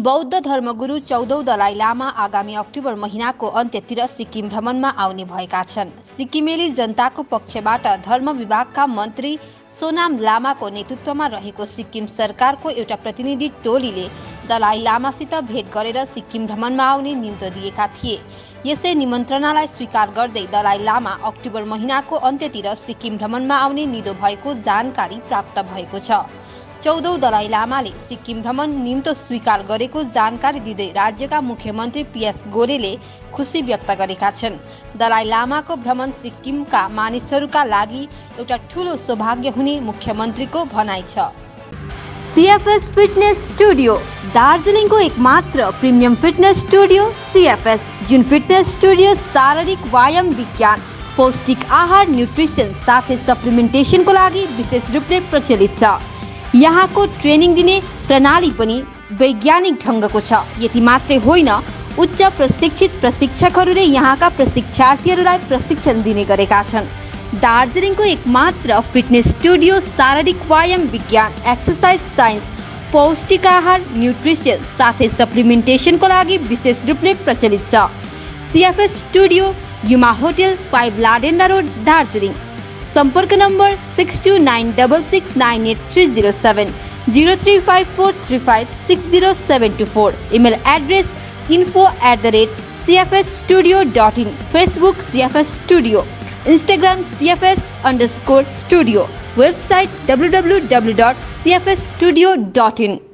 बौद्ध धर्मगुरु चौधौँ दलाइ लामा आगामी अक्टोबर महिनाको अन्त्यतिर सिक्किम भ्रमणमा आउने भएका छन्। सिक्किमेली जनताको पक्षबाट धर्म विभागका मन्त्री सोनाम लामाको नेतृत्वमा रहेको सिक्किम सरकारको एउटा प्रतिनिधि टोलीले दलाइ लामासित भेट गरेर सिक्किम भ्रमणमा आउने निम्तो दिएका थिए। यसै निमन्त्रणालाई स्वीकार गर्दै दलाइ लामा अक्टोबर महिनाको अन्त्यतिर सिक्किम भ्रमणमा आउने निदो भएको जानकारी प्राप्त भएको छ। चौधौँ दलाइ लामाले सिक्किम भ्रमण निम्तो स्वीकार गरेको जानकारी दिँदै राज्यका मुख्यमन्त्री पिएस गोरेले खुसी व्यक्त गरेका छन्। दलाइ लामाको भ्रमण सिक्किमका मानिसहरूका लागि एउटा ठुलो सौभाग्य हुने मुख्यमन्त्रीको भनाइ छ। सिएफएस फिटनेस स्टुडियो दार्जिलिङको एकमात्र प्रिमियम फिटनेस स्टुडियो सिएफएस जुन फिटनेस स्टुडियो शारीरिक व्यायाम विज्ञान पौष्टिक आहार न्युट्रिसन साथै सप्लिमेन्टेसनको लागि विशेष रूपले प्रचलित छ। यहाँको ट्रेनिङ दिने प्रणाली पनि वैज्ञानिक ढङ्गको छ। यति मात्रै होइन उच्च प्रशिक्षित प्रशिक्षकहरूले यहाँका प्रशिक्षार्थीहरूलाई प्रशिक्षण दिने गरेका छन्। दार्जिलिङको एकमात्र फिटनेस स्टुडियो शारीरिक व्यायाम विज्ञान एक्सर्साइज साइन्स पौष्टिक आहार न्युट्रिसन साथै सप्लिमेन्टेसनको लागि विशेष रूपले प्रचलित छ। सिएफएस स्टुडियो युमा होटेल फाइभ लाडेन्डा रोड दार्जिलिङ। संपर्क number 6296698307 info at the rate Facebook Facebook studio. Instagram cfs_studio Website www.cfsstudio.in